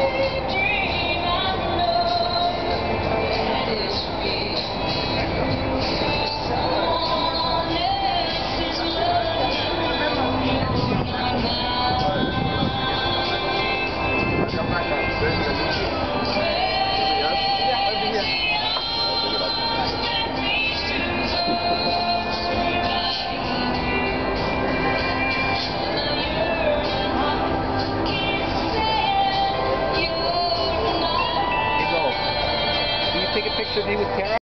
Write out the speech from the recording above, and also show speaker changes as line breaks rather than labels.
Música
take a picture of me with Tara?